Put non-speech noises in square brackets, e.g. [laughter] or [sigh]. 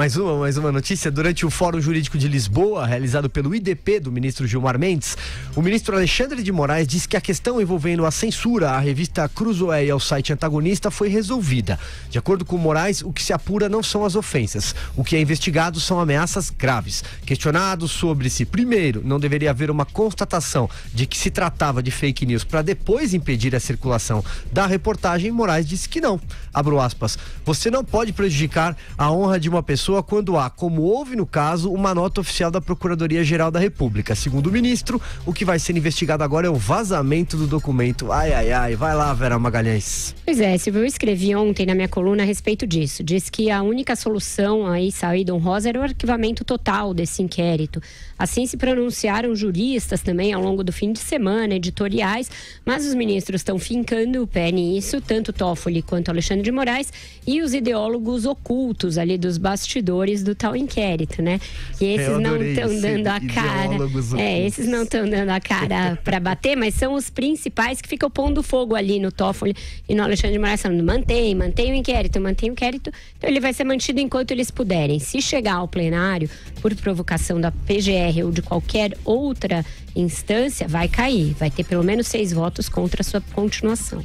Mais uma, mais uma notícia. Durante o Fórum Jurídico de Lisboa, realizado pelo IDP do ministro Gilmar Mendes, o ministro Alexandre de Moraes disse que a questão envolvendo a censura à revista Cruzoé e ao site antagonista foi resolvida. De acordo com Moraes, o que se apura não são as ofensas. O que é investigado são ameaças graves. Questionado sobre se, primeiro, não deveria haver uma constatação de que se tratava de fake news para depois impedir a circulação da reportagem, Moraes disse que não. Abro aspas. Você não pode prejudicar a honra de uma pessoa pessoa quando há, como houve no caso, uma nota oficial da Procuradoria-Geral da República. Segundo o ministro, o que vai ser investigado agora é o vazamento do documento. Ai, ai, ai. Vai lá, Vera Magalhães. Pois é, Silvio, eu escrevi ontem na minha coluna a respeito disso. Diz que a única solução aí, saída honrosa, era o arquivamento total desse inquérito. Assim se pronunciaram juristas também ao longo do fim de semana, editoriais, mas os ministros estão fincando o pé nisso, tanto Toffoli quanto Alexandre de Moraes, e os ideólogos ocultos ali dos bastidores bastidores do tal inquérito, né? E esses não estão dando a cara. É, esses não estão dando a cara [laughs] para bater, mas são os principais que ficam pondo fogo ali no Toffoli e no Alexandre de Moraes falando: mantém, mantém o inquérito, mantém o inquérito. Então ele vai ser mantido enquanto eles puderem. Se chegar ao plenário por provocação da PGR ou de qualquer outra instância, vai cair. Vai ter pelo menos seis votos contra a sua continuação.